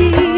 की